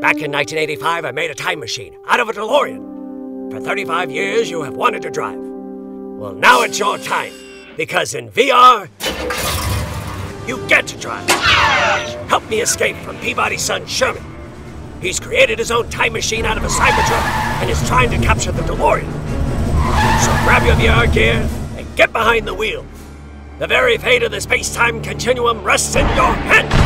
Back in 1985, I made a time machine out of a DeLorean. For 35 years, you have wanted to drive. Well, now it's your time, because in VR, you get to drive. Help me escape from Peabody's son, Sherman. He's created his own time machine out of a Cybertruck and is trying to capture the DeLorean. So grab your VR gear and get behind the wheel. The very fate of the space time continuum rests in your hands.